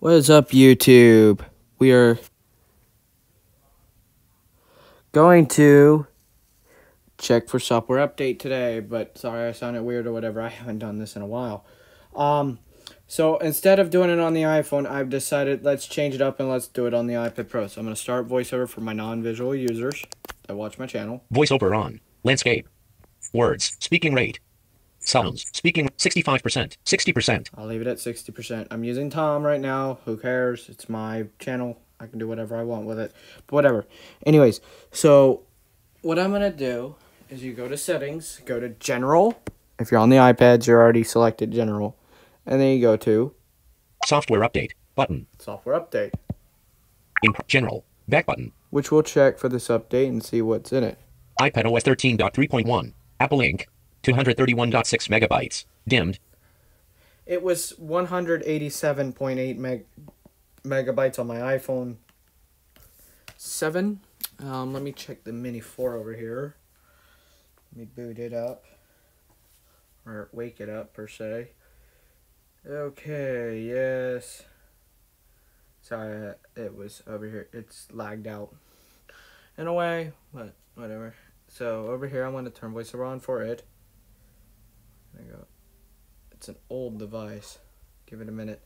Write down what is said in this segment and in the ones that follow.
What is up, YouTube? We are going to check for software update today, but sorry I sounded weird or whatever. I haven't done this in a while. Um, so instead of doing it on the iPhone, I've decided let's change it up and let's do it on the iPad Pro. So I'm going to start voiceover for my non-visual users that watch my channel. Voiceover on. Landscape. Words. Speaking rate. Sounds. Speaking 65%. 60%. I'll leave it at 60%. I'm using Tom right now. Who cares? It's my channel. I can do whatever I want with it. But whatever. Anyways, so what I'm going to do is you go to settings, go to general. If you're on the iPads, you're already selected general. And then you go to Software update. Button. software update, In general. Back button. which we'll check for this update and see what's in it. iPad OS 13.3.1. Apple Inc. 231.6 megabytes. Dimmed. It was 187.8 meg megabytes on my iPhone 7. Um, let me check the Mini 4 over here. Let me boot it up. Or wake it up, per se. Okay, yes. Sorry, uh, it was over here. It's lagged out in a way, but whatever. So over here, I'm going to turn voiceover on for it. Go. It's an old device. Give it a minute.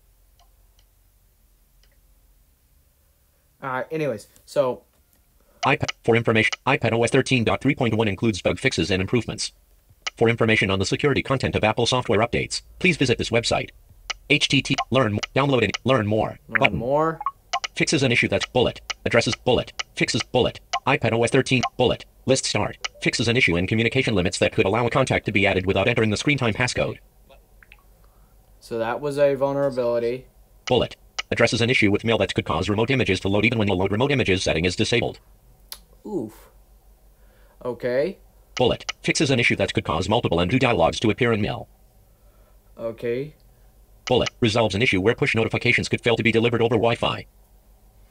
Alright, anyways, so iPad. For information. iPad OS 13.3.1 includes bug fixes and improvements. For information on the security content of Apple software updates, please visit this website. HTT. Learn. Download and learn more. learn Button. more. Fixes an issue that's bullet. Addresses bullet. Fixes bullet. iPad OS 13 bullet. List start. Fixes an issue in communication limits that could allow a contact to be added without entering the screen time passcode. So that was a vulnerability. Bullet. Addresses an issue with mail that could cause remote images to load even when the load remote images setting is disabled. Oof. Okay. Bullet. Fixes an issue that could cause multiple undo dialogues to appear in mail. Okay. Bullet. Resolves an issue where push notifications could fail to be delivered over Wi-Fi.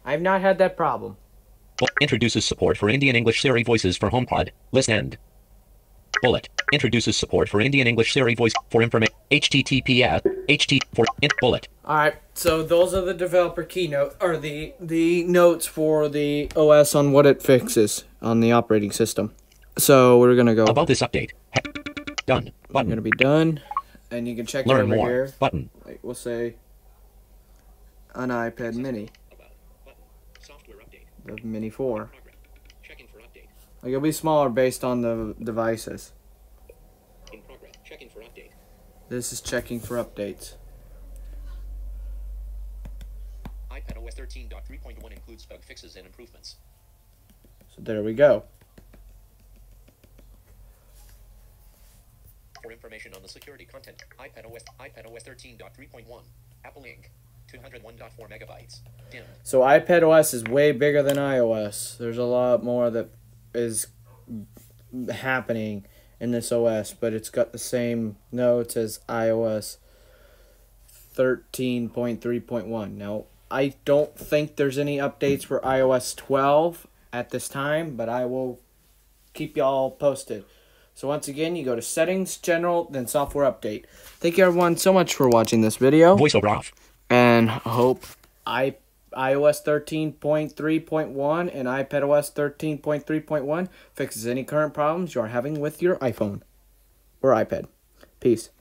I've not had that problem. Bullet. Introduces support for Indian English Siri voices for HomePod. List end. Bullet. Introduces support for Indian English Siri voice for information. HTTPS. HT for in bullet. Alright, so those are the developer keynote or the the notes for the OS on what it fixes on the operating system. So we're gonna go About this update. Done. I'm Button. gonna be done. And you can check it Learn over more. here. Button. Like we'll say an iPad mini. The mini four. Checking for update. Like it'll be smaller based on the devices. In progress. Checking for update. This is checking for updates. iPad OS 13.3.1 includes bug fixes and improvements. So there we go. For information on the security content, iPad OS iPad OS 13.3.1, Apple Inc. 201.4 megabytes. Dimmed. So iPad OS is way bigger than iOS. There's a lot more that is happening in this OS, but it's got the same notes as iOS 13.3.1. Now, I don't think there's any updates for iOS 12 at this time, but I will keep y'all posted. So once again, you go to settings, general, then software update. Thank you everyone so much for watching this video Voiceover off. And hope i iOS 13.3.1 and iPadOS 13.3.1 fixes any current problems you are having with your iPhone or iPad. Peace.